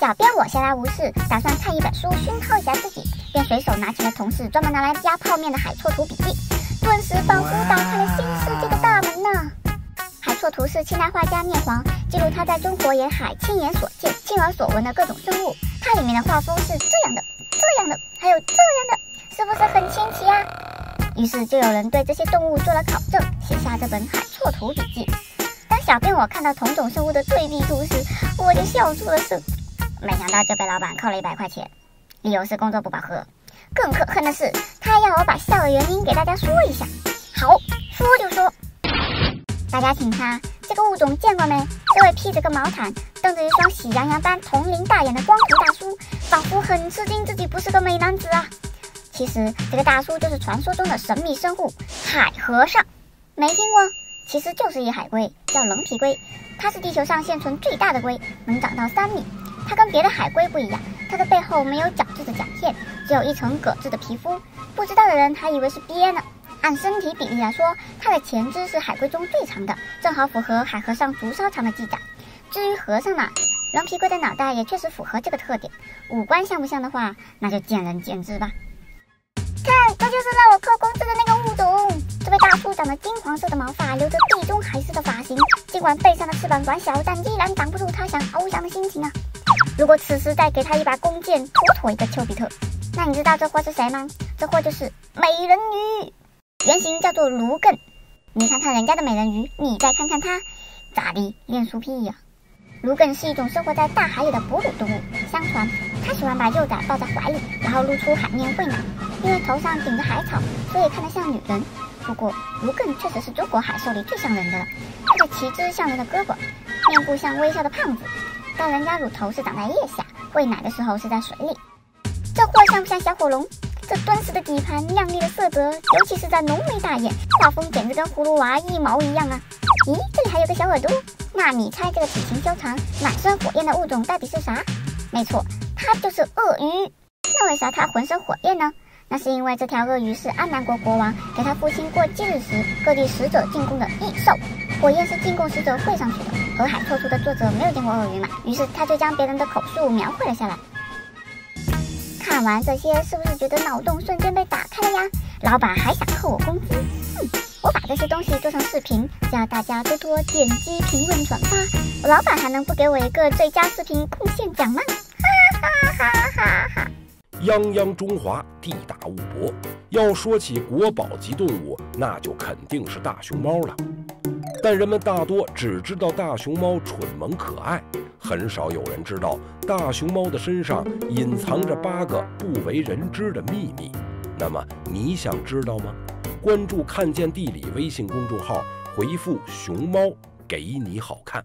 小编我闲来无事，打算看一本书熏陶一下自己，便随手拿起了同事专门拿来压泡面的海错图笔记，顿时仿佛打开了新世界的大门呢。海错图是清代画家聂璜记录他在中国沿海亲眼所见、亲耳所闻的各种生物，它里面的画风是这样的、这样的，还有这样的，是不是很新奇啊？于是就有人对这些动物做了考证，写下这本海错图笔记。当小编我看到同种生物的对比图时，我就笑出了声。没想到就被老板扣了一百块钱，理由是工作不饱和。更可恨的是，他还要我把笑的原因给大家说一下。好，说就说。大家请看，这个物种见过没？这位披着个毛毯，瞪着一双喜羊羊般铜铃大眼的光头大叔，仿佛很吃惊自己不是个美男子啊。其实这个大叔就是传说中的神秘生物海和尚，没听过？其实就是一海龟，叫棱皮龟，它是地球上现存最大的龟，能长到三米。它跟别的海龟不一样，它的背后没有角质的甲片，只有一层革质的皮肤。不知道的人还以为是鳖呢。按身体比例来说，它的前肢是海龟中最长的，正好符合海和尚足稍长的记载。至于和尚嘛，棱皮龟的脑袋也确实符合这个特点。五官像不像的话，那就见仁见智吧。看，这就是让我扣工资的那个物种。这位大叔长得金黄色的毛发，留着地中海式的发型，尽管背上的翅膀短小，但依然挡不住他想翱翔的心情啊。如果此时再给他一把弓箭，妥妥一个丘比特。那你知道这货是谁吗？这货就是美人鱼，原型叫做卢艮。你看看人家的美人鱼，你再看看他，咋的？恋书癖呀？芦艮是一种生活在大海里的哺乳动物。相传，它喜欢把幼崽抱在怀里，然后露出海面喂奶。因为头上顶着海草，所以看得像女人。不过，卢艮确实是中国海兽里最像人的了。它的旗帜像人的胳膊，面部像微笑的胖子。但人家乳头是长在腋下，喂奶的时候是在水里。这货像不像小火龙？这敦实的底盘，亮丽的色泽，尤其是在浓眉大眼，画风简直跟葫芦娃一毛一样啊！咦，这里还有个小耳朵，那你猜这个体型修长、满身火焰的物种到底是啥？没错，它就是鳄鱼。那为啥它浑身火焰呢？那是因为这条鳄鱼是安南国国王给他父亲过忌日时，各地使者进贡的异兽，火焰是进贡使者绘上去的。河海错图的作者没有见过鳄鱼嘛，于是他就将别人的口述描绘了下来。看完这些，是不是觉得脑洞瞬间被打开了呀？老板还想扣我工资？哼，我把这些东西做成视频，只要大家多多点击、评论、转发，我老板还能不给我一个最佳视频贡献奖吗？哈哈哈哈哈哈！泱泱中华，地大物博，要说起国宝级动物，那就肯定是大熊猫了。但人们大多只知道大熊猫蠢萌可爱，很少有人知道大熊猫的身上隐藏着八个不为人知的秘密。那么你想知道吗？关注“看见地理”微信公众号，回复“熊猫”，给你好看。